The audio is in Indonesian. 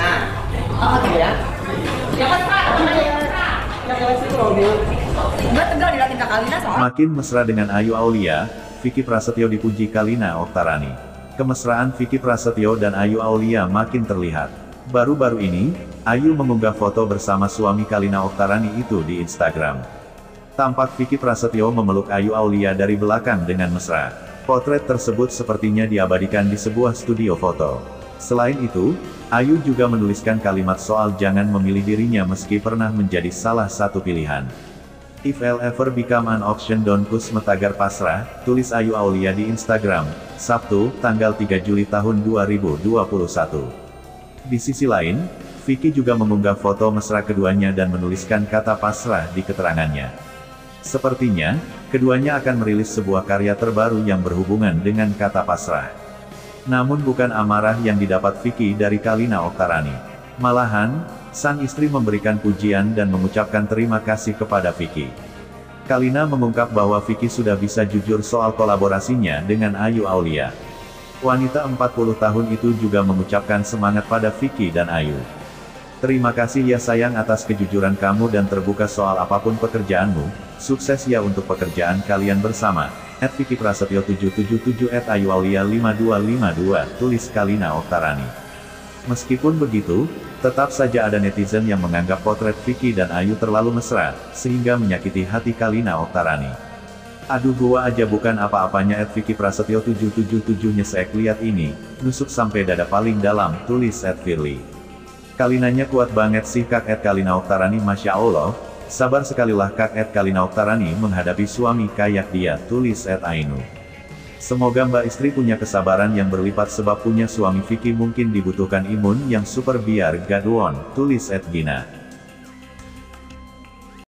Nah. Nah. Makin mesra dengan Ayu Aulia, Vicky Prasetyo dipuji Kalina Oktarani. Kemesraan Vicky Prasetyo dan Ayu Aulia makin terlihat. Baru-baru ini, Ayu mengunggah foto bersama suami Kalina Oktarani itu di Instagram. Tampak Vicky Prasetyo memeluk Ayu Aulia dari belakang dengan mesra. Potret tersebut sepertinya diabadikan di sebuah studio foto. Selain itu, Ayu juga menuliskan kalimat soal jangan memilih dirinya meski pernah menjadi salah satu pilihan. If I'll ever become an option don't push metagar pasrah, tulis Ayu Aulia di Instagram, Sabtu, tanggal 3 Juli tahun 2021. Di sisi lain, Vicky juga mengunggah foto mesra keduanya dan menuliskan kata pasrah di keterangannya. Sepertinya, keduanya akan merilis sebuah karya terbaru yang berhubungan dengan kata pasrah. Namun bukan amarah yang didapat Vicky dari Kalina Oktarani. Malahan, sang istri memberikan pujian dan mengucapkan terima kasih kepada Vicky. Kalina mengungkap bahwa Vicky sudah bisa jujur soal kolaborasinya dengan Ayu Aulia. Wanita 40 tahun itu juga mengucapkan semangat pada Vicky dan Ayu. Terima kasih ya sayang atas kejujuran kamu dan terbuka soal apa pun pekerjaanmu, sukses ya untuk pekerjaan kalian bersama. At Vicky Prasetyo 777 at Ayu Aulia 5252, tulis Kalina Oktarani. Meskipun begitu, tetap saja ada netizen yang menganggap potret Vicky dan Ayu terlalu mesra, sehingga menyakiti hati Kalina Oktarani. Aduh gua aja bukan apa-apanya at Vicky Prasetyo 777 nyesek lihat ini, nusuk sampai dada paling dalam, tulis at Firly. Kalinanya kuat banget sih kak Ed Kalina Oktarani Masya Allah, sabar sekalilah kak Ed Kalina Oktarani menghadapi suami kayak dia, tulis Ed Ainu. Semoga mbak istri punya kesabaran yang berlipat sebab punya suami Vicky mungkin dibutuhkan imun yang super biar gak tulis Ed Gina.